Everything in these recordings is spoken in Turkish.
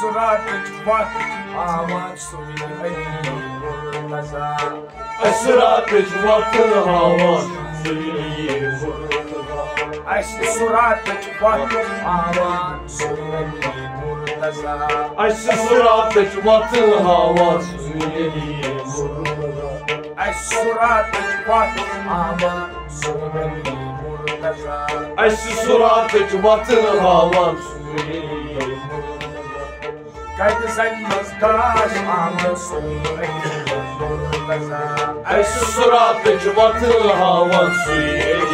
suratı bak aman suyunu murtaza Esrat vatın havan Suyunu Aşı suratı bak aman suyunu murtaza Aşı suratı vatın havan Suyunu Aşı suratı bak aman suyunu murtaza Aşı suratı vatın havan Suyunu Kaydı sayılmaz kaş aman suyunu murtaza Aşı suratı vatın havan Suyunu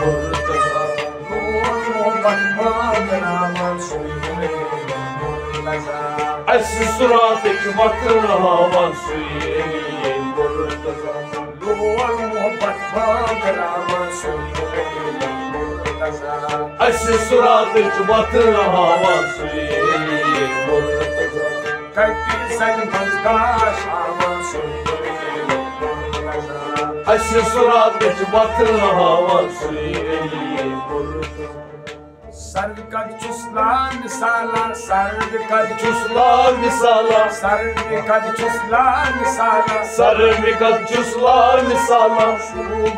Murtaza Nur bak bakın aman suyunu murtaza Aşı suratı vatın havan Suyunu Murtaza Nur muhabbet bakın aman suyunu murtaza Aşı suratı vatın havan Suyunu Kalpli sayılmaz aman suyunu murtaza Aşı suratı vatın havan Suyunu Murtaza Sarı kad çusla misala sarı kad Çuslar misala sarı kad çusla misala Sarı mikat çuslar misala Şubun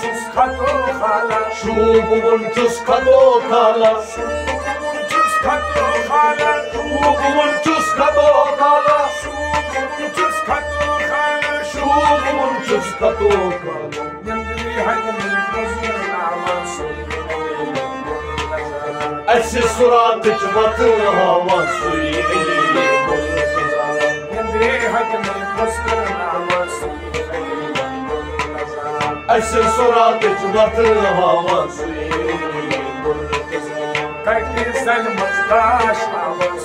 çus kato kala. Şubun çus kato kala. Şubun çus kato hala Şu bumun çus kato kala Nimdili hakkımı bozun aman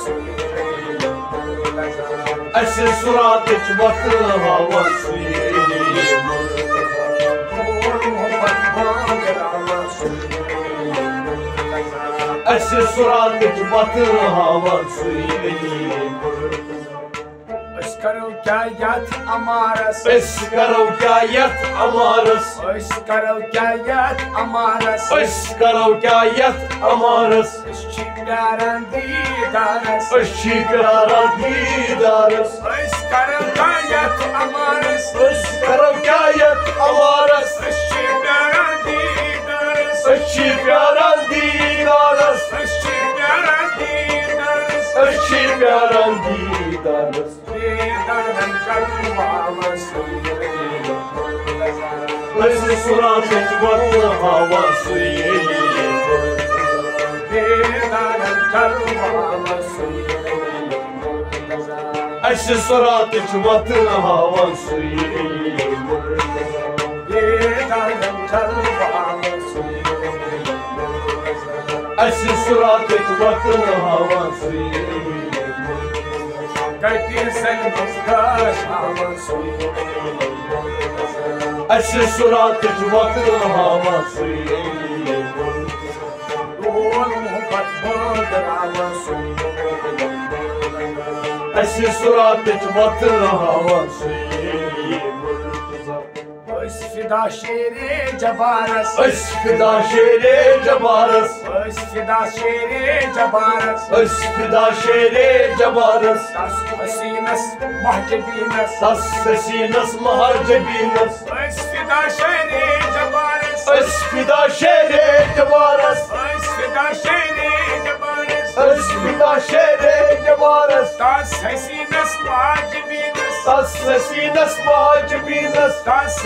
suyunu murtaza Aşı suratı vatın havan Suyunu Murtaza Havan Suyunu Murtaza Kalpli sayılmaz kaş aman suyunu murtaza Aşı suratı vatın havan Suyunu Murtaza Aşı suratı vatın havan Suyunu Murtaza Aşkarı kayat amaras amarız Aşkarı kayat amaras Eskaro kayat amarız Şiklaran didaras Işıklara didarız Aşkarı kayat amaras Eskaro kayat amarız Şiklaran didaras Işıklara didarız Şiklaran didaras Işıklara didarız Didaran kalmamas Aşı suratı vatın havan Suyunu Didaran Aşı havan Suyunu Didaran kalmamas Aşı Suyunu Kalpli sayılmaz kaş Isfida şehri cebaras Aşkıda şehre cebarız. Isfida şehri cebaras Aşkıda şehre cebarız. Tas hasinas mahcebinas Tas sesi nasıl harcebiniz Isfida şehri cebaras Aşkıda şehre cebarız. Isfida şehri cebaras Aşkıda şehre cebarız. Tas hasinas mahcebinas Tas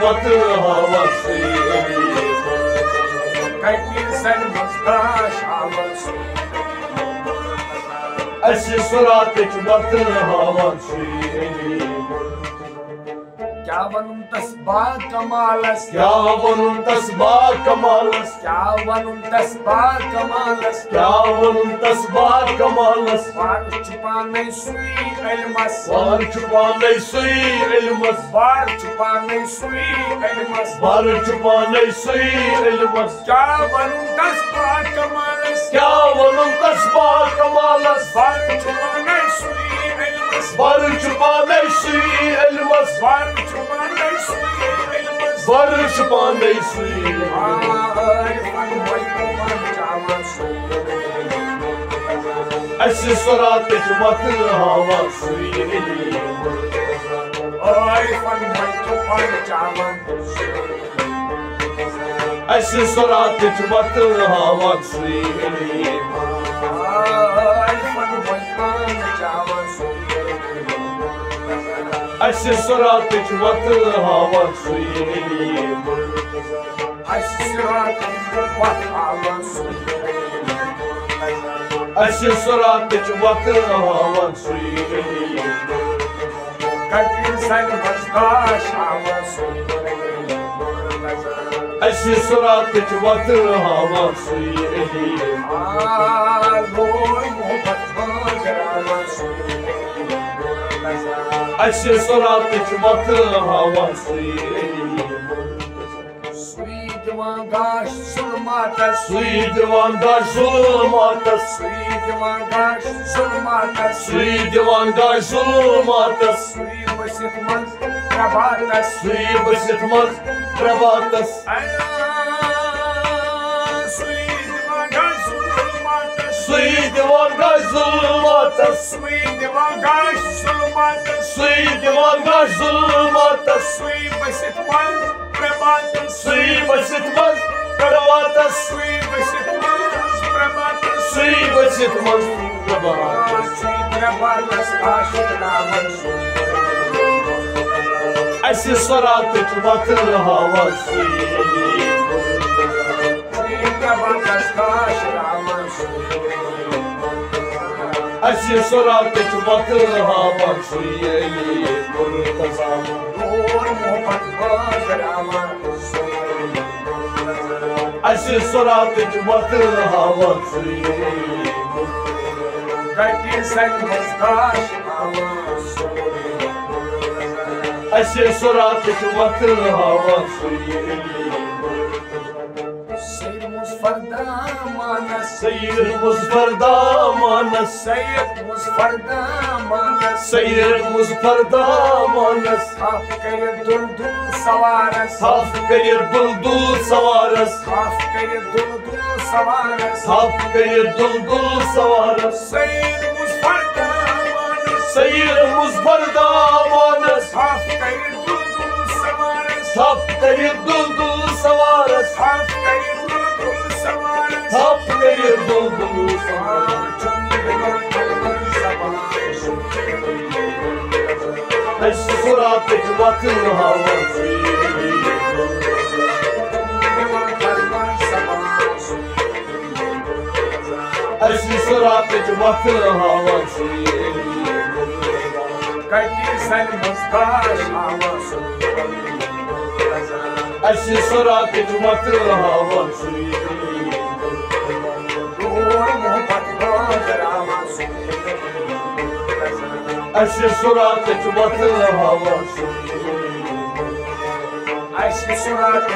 vatın havan Suyunu Aşı suratı vatın havan Suyunu Aşı suratı vatın havan کیٛاہ وَنُم تس کمالس کیٛاہ وَنُم تس با کمالس کیٛاہ وَنُم تس کمالس کیٛاہ وَنُم پانے سُے علمس پانے سُے علمس وار چھُ پانے سُے علمس وار چھُ پانے سُے علمس کیٛاہ elmas var çubanda suyu elmas. Var çubanda suyu Eşi sorat hikmatı hava suyu Ay fan bay çuban çaman Eşi sorat hikmatı hava suyu Ay Eşi surat hikmet hava suyu Aşirat wat hava suyi Eşi surat hikmet hava suyu Kadir sen vazdaş hava suyi Eşi surat hikmet hava suyu Aloy muhabbat magar hava suyi Eşi أشي صراطك مطلها وصيلي سويد وانغاش ظلمات سويد وانغاش ظلمات سويد وانغاش ظلمات سويد وانغاش ظلمات سويد بشت مز رباتس سويد بشت مز رباتس سيدي وارقاش ظلماته سيدي وارقاش ظلماته سيدي وارقاش ظلماته سيبس اتمر برماته سيبس اتمر برماته سيبس اتمر برماته سيبس اتمر برماته سيبس اتمر برماته أسي صراطك بطل هوا سيدي hikmet hava suyu Suyi krabatas aşıklar Eşi surat hikmet hava suyu Murtazam Nur muhabbat magar hava Eşi surat hikmet hava suyu Kadir sen vazdaş hava Eşi surat hikmet hava suyu Seyyid Musfarda فردا مانا سید مزفردا مانا سید مزفردا مانا سید مزفردا مانا صاف کر دل دل سوارس. صاف کر دل دل سوارس. صاف کر دل دل سوارس. صاف کر دل دل سوارس. سید مزفردا مانا سید مزفردا مانا صاف کر دل دل سوارس. صاف کر دل دل سوارس. صاف کر duldul savaras Saf kayır duldul savaras Eşi surat hikmet hava. Suyu Eşi surat hikmet hava. Suyu Kadir sen mustaş havası Eşi surat hikmet hava suyu Nur muhabbat magar havası Eşi surat hikmet hava suyu Aşk surat